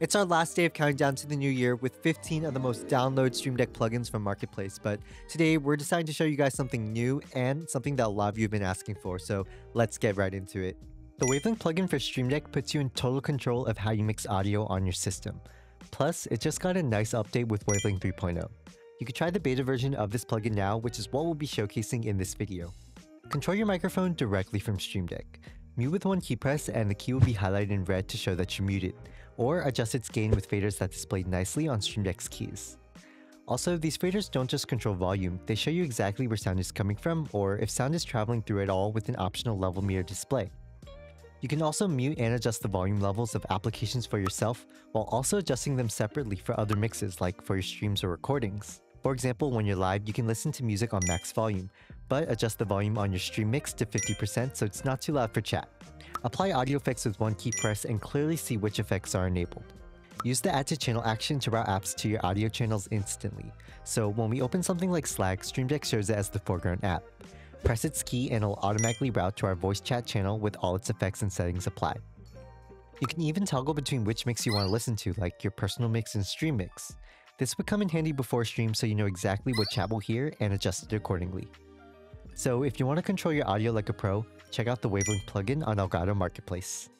It's our last day of counting down to the new year with 15 of the most downloaded Stream Deck plugins from Marketplace, but today we're deciding to show you guys something new and something that a lot of you have been asking for, so let's get right into it. The Wavelink plugin for Stream Deck puts you in total control of how you mix audio on your system. Plus, it just got a nice update with Wavelink 3.0. You can try the beta version of this plugin now, which is what we'll be showcasing in this video. Control your microphone directly from Stream Deck. Mute with one key press and the key will be highlighted in red to show that you're muted, or adjust its gain with faders that display nicely on Stream Deck's keys. Also, these faders don't just control volume, they show you exactly where sound is coming from or if sound is traveling through at all with an optional level meter display. You can also mute and adjust the volume levels of applications for yourself while also adjusting them separately for other mixes like for your streams or recordings. For example, when you're live, you can listen to music on max volume, but adjust the volume on your stream mix to 50% so it's not too loud for chat. Apply audio effects with one key press and clearly see which effects are enabled. Use the add to channel action to route apps to your audio channels instantly, so when we open something like Slack, Stream Deck shows it as the foreground app. Press its key and it'll automatically route to our voice chat channel with all its effects and settings applied. You can even toggle between which mix you want to listen to, like your personal mix and stream mix. This would come in handy before stream so you know exactly what chat will hear and adjust it accordingly. So if you want to control your audio like a pro, check out the Wavelink plugin on Elgato Marketplace.